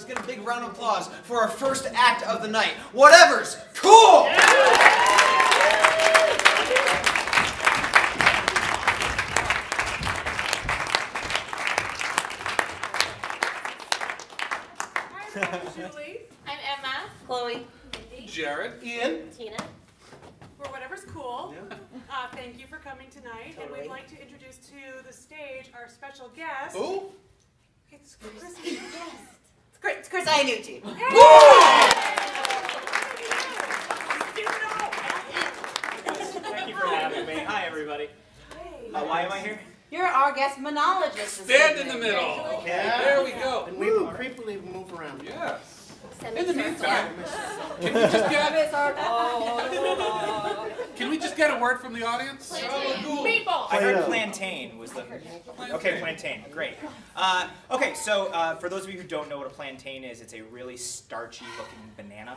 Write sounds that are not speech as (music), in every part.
let's get a big round of applause for our first act of the night. Whatever's cool! I'm Julie. I'm Emma. Chloe. Mindy. Jared. Ian? Tina. We're Whatever's Cool. Yeah. Uh, thank you for coming tonight. And we'd like to introduce to the stage our special guest. Who? It's Chris. It's Chris, it's Chris Iannucci. Thank you for having me. Hi, everybody. Uh, why am I here? You're our guest monologist. Stand in the evening. middle. Yeah. There we go. And we creepily move around. Yes. Send In the meantime, (laughs) can we just get (laughs) can we just get a word from the audience? Meatball. I heard plantain was the. Okay, plantain. Great. Uh, okay, so uh, for those of you who don't know what a plantain is, it's a really starchy looking banana.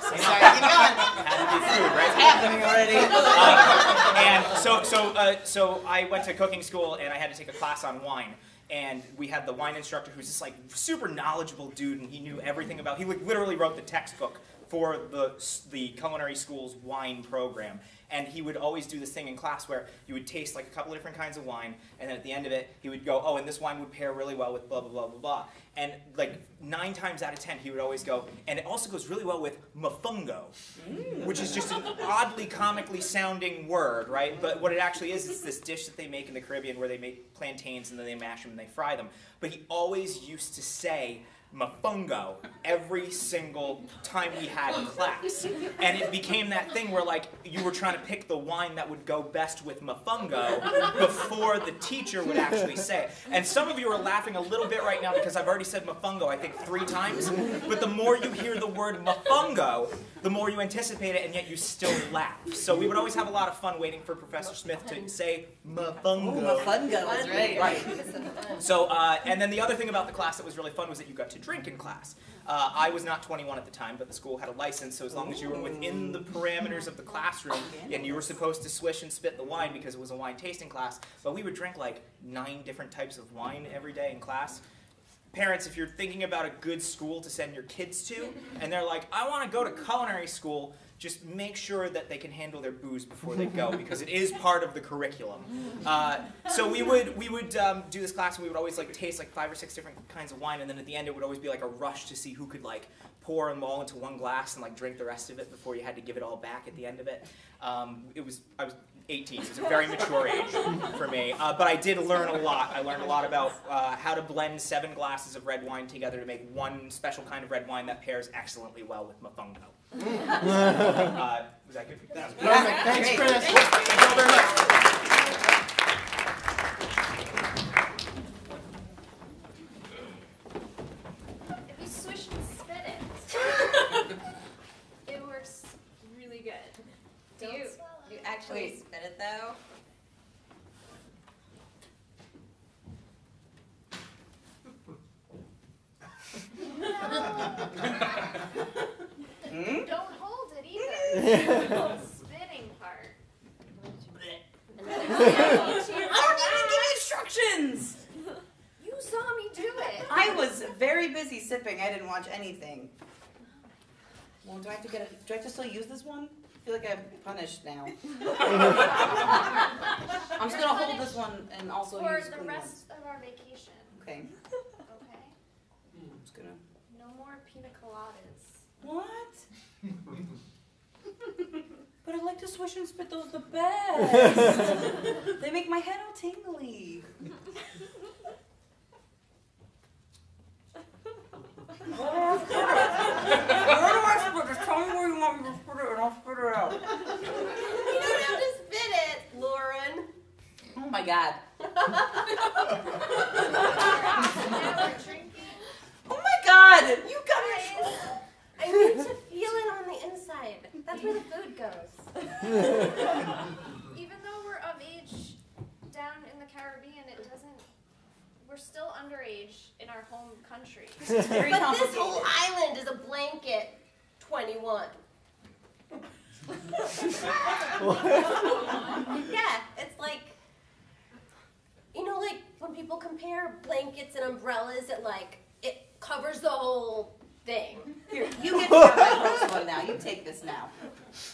Sorry, keep going. Had to be food, right? Happening already. Um, and so, so, uh, so I went to cooking school and I had to take a class on wine. And we had the wine instructor who's this like super knowledgeable dude, and he knew everything about. He like, literally wrote the textbook for the the culinary school's wine program. And he would always do this thing in class where you would taste like a couple of different kinds of wine, and then at the end of it, he would go, "Oh, and this wine would pair really well with blah blah blah blah blah." And like nine times out of ten, he would always go, "And it also goes really well with mofongo," mm. which is just an oddly comically sounding word, right? But what it actually is, is this dish that they make in the Caribbean where they make plantains and then they mash them and they fry them. But he always used to say mofongo every single time we had class. And it became that thing where like you were trying to pick the wine that would go best with mofongo before the teacher would actually say it. And some of you are laughing a little bit right now because I've already said mofongo I think three times. But the more you hear the word mofongo, the more you anticipate it and yet you still laugh. So we would always have a lot of fun waiting for Professor Smith to say mofongo. Mafungo, that's right. Right. So, uh, and then the other thing about the class that was really fun was that you got to drink in class. Uh, I was not 21 at the time, but the school had a license, so as long as you were within the parameters of the classroom, and you were supposed to swish and spit the wine because it was a wine tasting class, but we would drink like nine different types of wine every day in class. Parents, if you're thinking about a good school to send your kids to, and they're like, I want to go to culinary school, just make sure that they can handle their booze before they go because it is part of the curriculum. Uh, so we would we would um, do this class and we would always like taste like five or six different kinds of wine and then at the end it would always be like a rush to see who could like pour them all into one glass and like drink the rest of it before you had to give it all back at the end of it. Um, it was I was 18. It was a very mature age for me, uh, but I did learn a lot. I learned a lot about uh, how to blend seven glasses of red wine together to make one special kind of red wine that pairs excellently well with mofongo. Uh, was that good? That was good. Perfect. Thanks, Chris. Thank you all very much. If you swish and spit it, it works really good. Do Don't swallow. you actually Wait. spit it though? (laughs) Hmm? Don't hold it either. The spitting part. And then it's down into your I don't even give instructions. You saw me do it. I was very busy sipping. I didn't watch anything. Well, do I have to get it? Do I have to still use this one? I feel like I'm punished now. (laughs) I'm just gonna hold this one and also For use the clean rest of our vacation. Okay. Okay? I'm just gonna. No more pina coladas. What? (laughs) but I like to swish and spit those the best. (laughs) they make my head all tingly. Where do I spit it? Where do I spit it? Just tell me where you want me to spit it and I'll spit it out. You don't have to spit it, Lauren. Oh my god. now we're drinking. Oh my god! You guys! I need to feel it on the inside. That's where the food goes. (laughs) Even though we're of age down in the Caribbean, it doesn't. We're still underage in our home country. (laughs) This but this whole island is a blanket 21. (laughs) yeah, it's like, you know, like when people compare blankets and umbrellas, it like, it covers the whole whole thing. Here, (laughs) you get to have my roast one now. You take this now.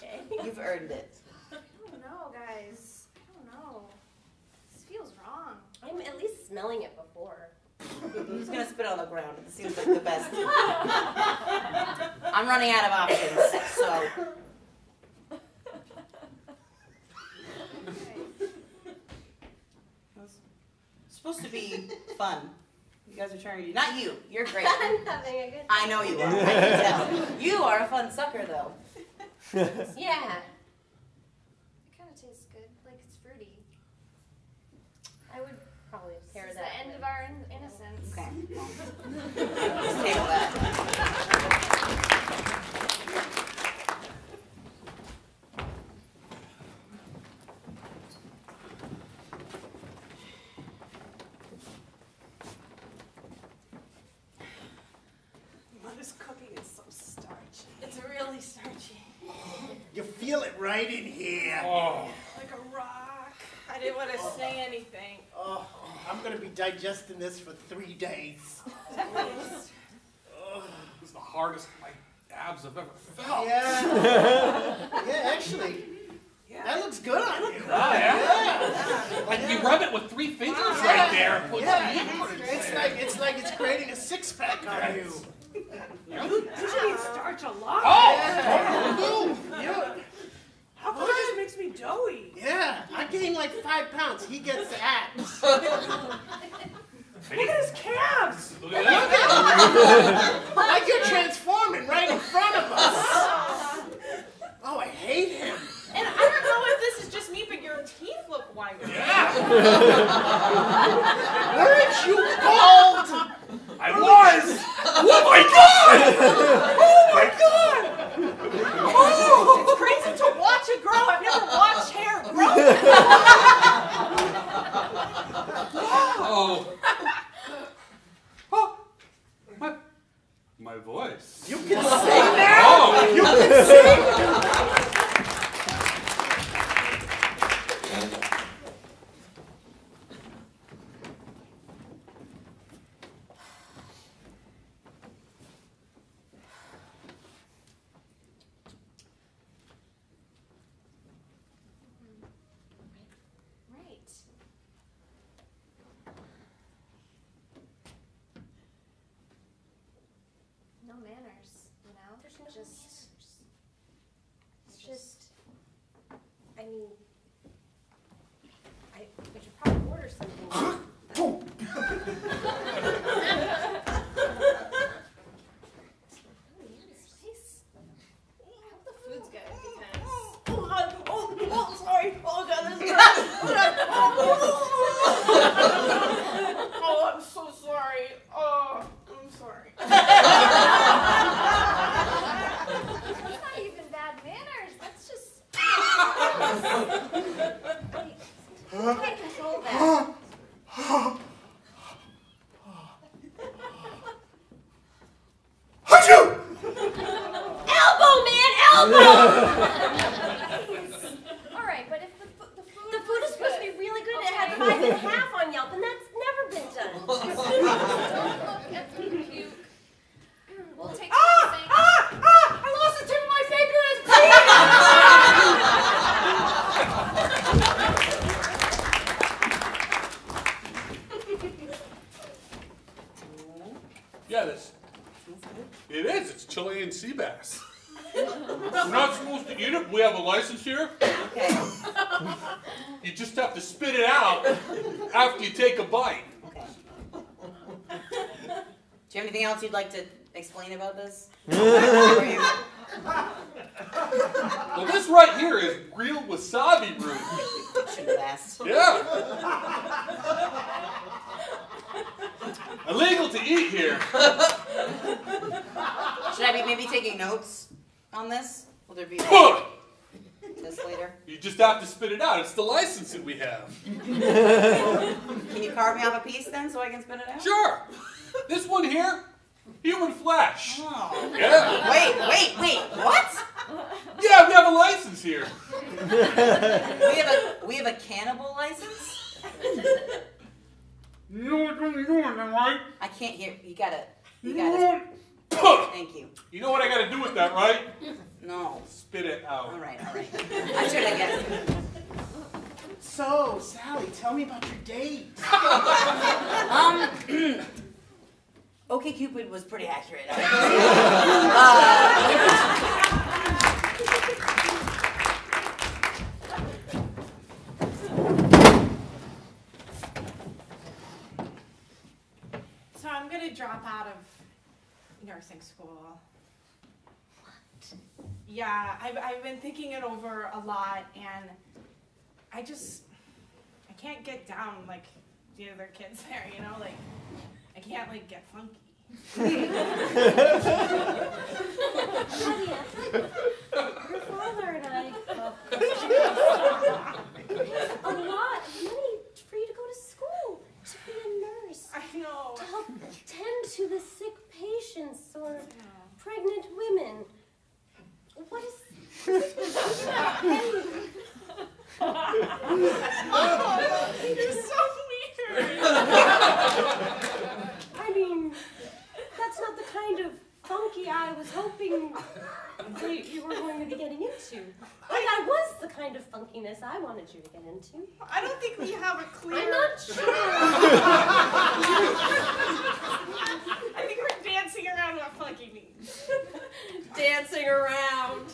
Okay. You've earned it. I don't know, guys. I don't know. This feels wrong. I'm at least smelling it before. I'm just gonna spit on the ground. It seems like the best. I'm running out of options, so. It's supposed to be fun. You guys are trying to. do. Not you. You're great. (laughs) I'm having a good I know you are. I can tell. (laughs) You are a fun sucker, though. (laughs) Yeah. It kind of tastes good. Like it's fruity. I would probably pair This is that. the end with- of our innocence. Okay. well, table that. Mother's cooking is so starchy. It's really starchy. You feel it right in here. Oh, Like a rock. I didn't want to say anything. Oh, I'm gonna be digesting this for three days. this is the hardest my abs have ever felt. Yeah. (laughs) Yeah, actually, that looks good on you. Oh, yeah? Like you rub it with three fingers right there. and put Yeah, some heat in it's like it's like it's creating a six pack on you. You, you should eat starch a lot. Oh! Yeah. How come it just makes me doughy? Yeah, I gained like five pounds. He gets abs. (laughs) Look at his calves. Look at that. (laughs) Like you're transforming right in front of us. Oh, I hate him. And I don't know if this is just me, but your teeth look whiter. Yeah, (laughs) Weren't you bald? I was. Oh my god! Oh my god! It's crazy to watch it grow. I've never watched hair grow. Oh. Oh. My, my voice. You can sing now. Oh. You can sing. Right. No manners, you know? There's no just It's just, I mean, I we should probably order something. this place. I hope the food's good because Oh, God. Oh, oh, sorry. Oh, God, this hurts. Oh, God. Oh, oh, I'm so sorry. Oh, I'm sorry. that's not even bad manners. That's just I can't control that. Achoo! Elbow, man, elbow! all right. But if the fo- the food The food is supposed to be really good. and It had Okay. five and a half on Yelp, and that's never been done. Don't look at the puke. We'll take Ah, something. ah, ah! I lost the tip of my finger. It's Yeah, this. It is. It's Chilean sea bass. We're not supposed to eat it. We have a license here. Okay. You just have to spit it out after you take a bite. Okay. Do you have anything else you'd like to explain about this? Or (laughs) you- Well, this right here is real wasabi root. Shouldn't have asked. Yeah. Illegal to eat here. (laughs) Should I be maybe taking notes on this? Will there be Huh. this later? You just have to spit it out. It's the license that we have. (laughs) Can you carve me off a piece then so I can spit it out? Sure. This one here, human flesh. Oh. Yeah. Wait, wait, wait. What? Yeah, we have a license here. We have a we have a cannibal license? (laughs) You know what you're doing, then, right? I can't hear. You gotta. You gotta. Thank you. You know what I gotta do with that, right? No. Spit it out. All right, all right. I should, I guess. So, Sally, tell me about your date. (laughs) Um, (clears throat) OK Cupid was pretty accurate. (laughs) Uh, gonna drop out of nursing school. What? Yeah, I've, I've been thinking it over a lot and I just, I can't get down like the other kids (laughs) there, you know, like, I can't like get funky. Nadia, your father and I (laughs) well, a lot of money for you to go to school to be a nurse, I know. to help tend to the sick patients pregnant women. What is You're so weird. I mean, that's not the kind of funky I was hoping that you were going to be getting into. But that was the kind of funkiness I wanted you to get into. I don't think we have a clear. I'm not sure. I think we're dancing around what funky means. Dancing around.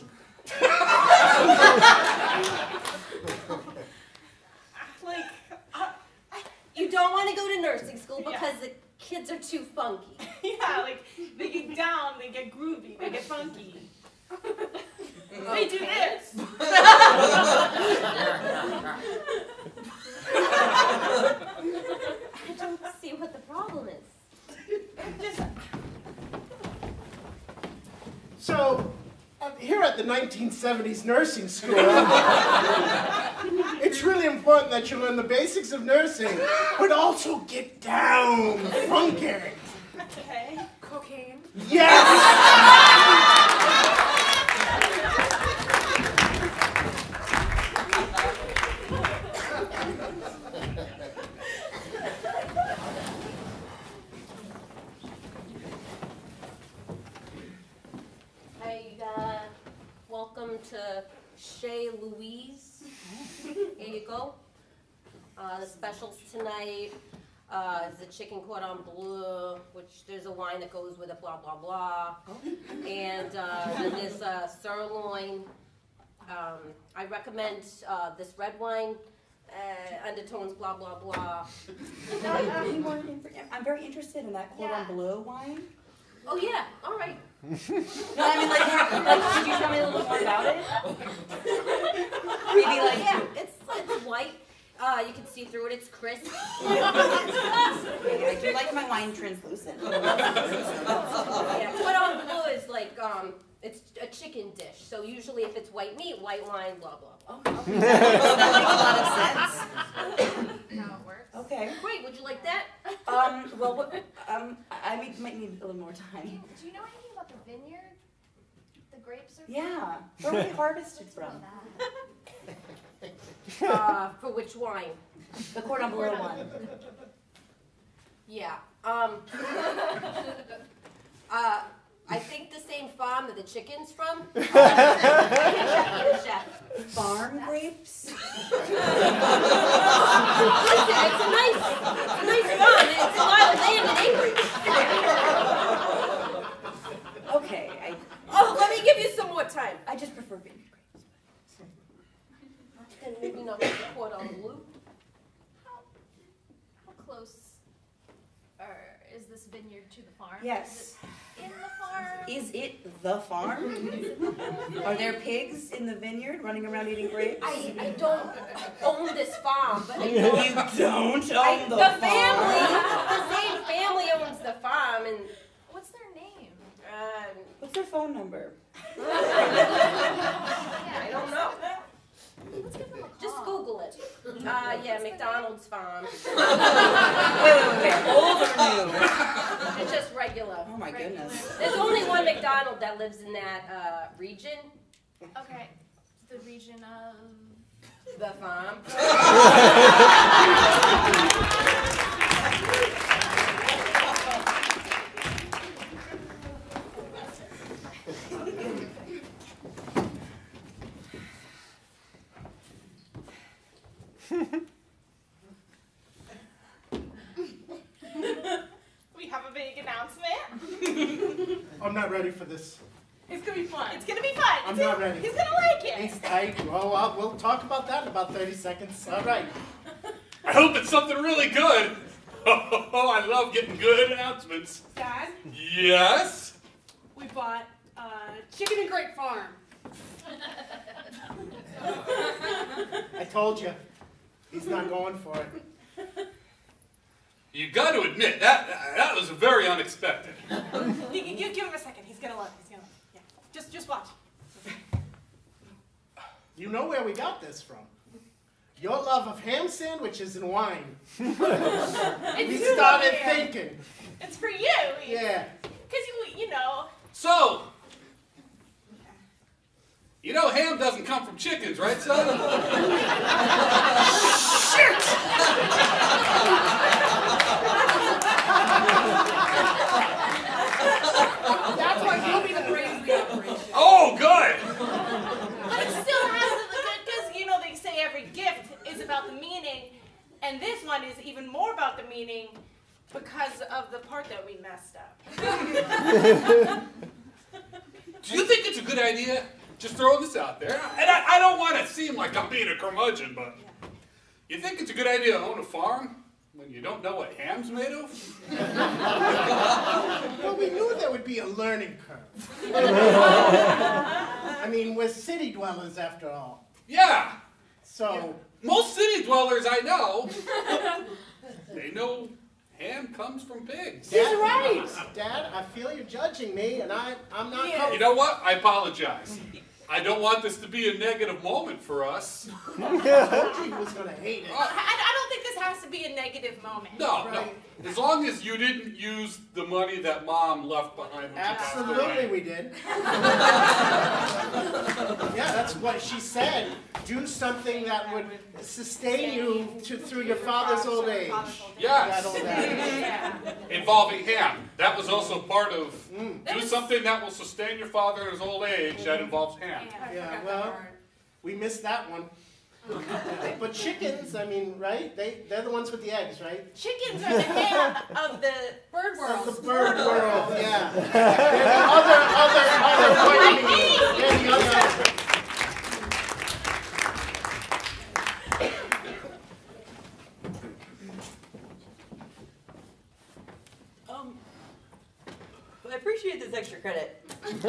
Like, uh, You don't want to go to nursing school Yeah. because the kids are too funky. (laughs) yeah, like they get down, they get groovy, they get funky. (laughs) They do this. (laughs) I don't see what the problem is. Just, So, here at the 1970s nursing school, it's really important that you learn the basics of nursing, but also get down funky. okay. Cocaine. Yes! Hey, uh, welcome to Chez Louise. Here you go. Uh, the specials tonight uh, is the chicken cordon bleu, which there's a wine that goes with it, blah, blah, blah. And uh, then there's uh, sirloin. Um, I recommend uh, this red wine, uh, undertones, blah, blah, blah. I'm very interested in that cordon Yeah. bleu wine. Oh, yeah, all right. (laughs) No, I mean, like, like, could you tell me a little bit more about it? Maybe like, yeah, it's, it's white. Uh, you can see through it, it's crisp. (laughs) I do like my wine translucent. Yeah, cordon bleu is like um, it's a chicken dish. So usually, if it's white meat, white wine, blah blah blah. (laughs) that makes a lot of sense. How it works. Okay. Great. Would you like that? Um. Well, what, um, I might, might need a little more Do time. you, do you know anything about the vineyard? The grapes are. Yeah. Where were they harvested from? From. (laughs) Uh, for which wine? (laughs) The cordon bleu one. (laughs) Yeah. Um. (laughs) uh, I think the same farm that the chicken's from. Uh, chef. Farm grapes. Listen, it's a nice, it's a nice farm. It's a lot of land and acreage. Okay. I, Oh, let me give you some more time. I just prefer vineyard grapes. And maybe not like the cordon bleu. How, how close or is this vineyard to the farm? Yes. Is it in the farm? Is it the farm? (laughs) Are there pigs in the vineyard running around eating grapes? I, I don't own this farm, but I know You (laughs) don't I, own the, farm. the, farm. family, the same family owns the farm, and What's their name? um, What's their phone number? I don't know. Let's give them a call. Just Google it. Uh, yeah, McDonald's farm. (laughs) Wait, wait, wait, wait. Old or new? regular. Oh my Regular. goodness. There's only one McDonald that lives in that uh, region, Okay, the region of. the farm. (laughs) (laughs) (laughs) I'm not ready for this. It's gonna be fun. It's gonna be fun. I'm It's- not ready. He's gonna like it. It's, tight. Well, well, we'll talk about that in about 30 seconds. All right. (laughs) I hope it's something really good. (laughs) Oh, I love getting good announcements. Dad, Yes? we bought uh, Chicken and Grape Farm. I told you. He's not going for it. You got to admit, that, that was very unexpected. You, (laughs) you, you give him a second. He's gonna love. He's gonna. Love. Yeah. Just, just watch. You know where we got this from. Your love of ham sandwiches and wine. (laughs) We It's started here. thinking. It's for you. Yeah. Cause you, you know. So, you know ham doesn't come from chickens, right, son? (laughs) That's why you'll be the brains of the operation. Oh, good. But it still has the because you know they say every gift is about the meaning, and this one is even more about the meaning because of the part that we messed up. (laughs) Do you think it's a good idea? Just throwing this out there. And I, I don't want to seem like I'm being a curmudgeon, but you think it's a good idea to own a farm when you don't know what ham's made of? (laughs) Well, we knew there would be a learning curve. (laughs) I mean, we're city dwellers after all. Yeah. So, Most city dwellers I know, (laughs) they know ham comes from pigs. He's right. Dad, I feel you're judging me, and I, I'm not. Yeah. You know what? I apologize. I don't want this to be a negative moment for us. (laughs) I told you he was gonna hate it. Uh, I, I don't think this has to be a negative moment. No, no. Right. As long as you didn't use the money that mom left behind when Absolutely, away. we did. (laughs) yeah, that's what she said. Do something that would sustain you to, through your father's old age. Yes. Old age. (laughs) Involving ham. That was also part of Mm. do something that will sustain your father in his old age that involves ham. Yeah, well, we missed that one. But chickens, I mean, right? They they're the ones with the eggs, right? Chickens are the ham of the bird world. Of the bird world, yeah. (laughs) They're the other, other, other white meat. They're the other. Um, I appreciate this extra credit. (laughs)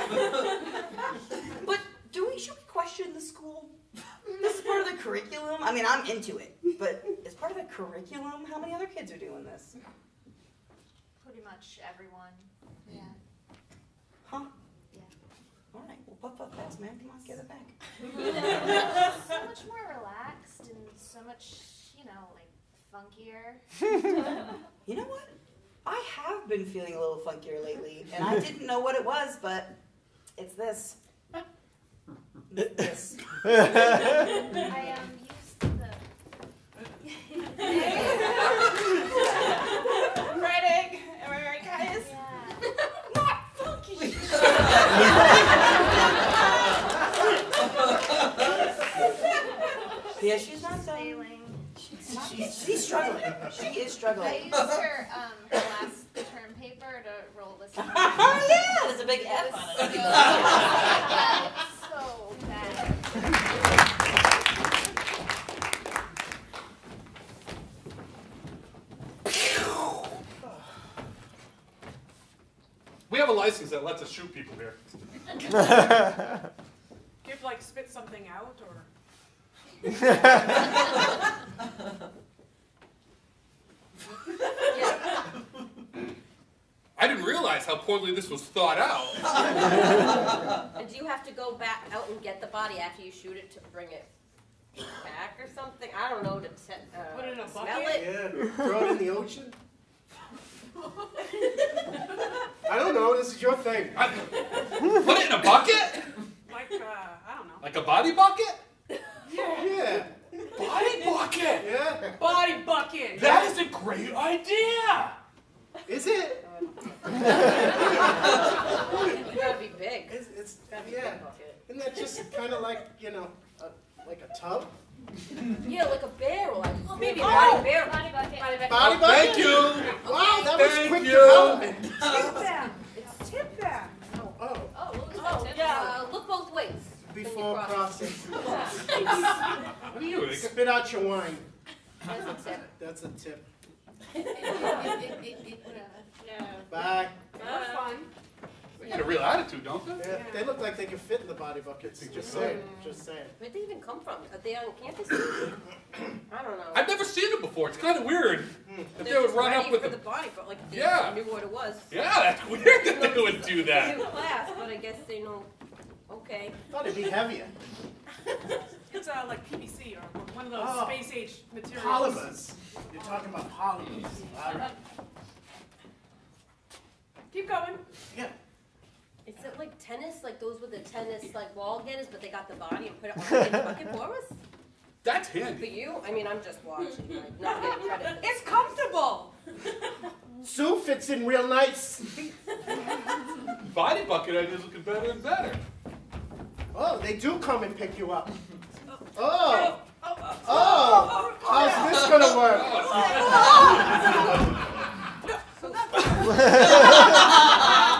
(laughs) but do we should we question the school? This is part of the curriculum. I mean, I'm into it, but as part of the curriculum, how many other kids are doing this? Pretty much everyone. Yeah. Huh? Yeah. All right. Well, puff puff pass, man. Come on, get it back. (laughs) so much more relaxed and so much, you know, like funkier. (laughs) You know what? I have been feeling a little funkier lately, and I didn't know what it was, but it's this. It's this. (laughs) I um used the. Red egg. Am I right, guys? Yeah. Not funky. Yeah, she's not done. Sailing. She's, she's struggling. She is struggling. I struggling. used her um her last term paper to roll this. (laughs) Oh yeah, there's a big F on So, (laughs) so bad. We have a license that lets us shoot people here. (laughs) Do you like spit something out or? (laughs) I didn't realize how poorly this was thought out. And do you have to go back out and get the body after you shoot it to bring it back or something? I don't know to te- uh, Put it in a smell bucket? it. Yeah, throw it in the ocean. I don't know. This is your thing. I- put it in a bucket? Like uh, I don't know. Like a body bucket? Yeah, Body bucket! yeah. Body bucket. That is a great idea! Is it? It's gotta be big. It's, it's Gotta be yeah. big bucket. Isn't that just kind of like you know, a, like a tub? Yeah, like a barrel. Like, maybe a Oh. body barrel. Body bucket. Body barrel. Body Oh, bucket? thank you! Wow, that was development. (laughs) Tip them. It's tip them. Oh, Oh, what was Oh, that? yeah. Uh, look both ways. when before crossing. What are you? Spit out your wine. That's a tip. That's a tip. No. (laughs) (laughs) Bye. Have fun. They got a real attitude, don't they? Yeah, they look like they can fit in the body buckets. Just saying. Just saying. Where'd they even come from? Are they on campus? (coughs) I don't know. I've never seen them before. It's kind of weird that they They're would run up with for the. the body, but like they Yeah. knew what it was. Yeah, that's weird that they would do that. New class, but I guess they know. Okay. Thought it'd be heavier. (laughs) It's uh, like PVC or one of those Oh. space age materials. Polymers. You're talking about polymers. All right. Keep going. Yeah. Is it like tennis, like those with the tennis like ball getters, but they got the body and put it on the bucket for us? That's For handy. you? I mean, I'm just watching, like not getting credit. (laughs) It's comfortable. Sue fits in real nice. (laughs) Body bucket ideas looking better and better. Oh, they do come and pick you up. Oh. Oh. oh, oh, oh How's this gonna work? (laughs)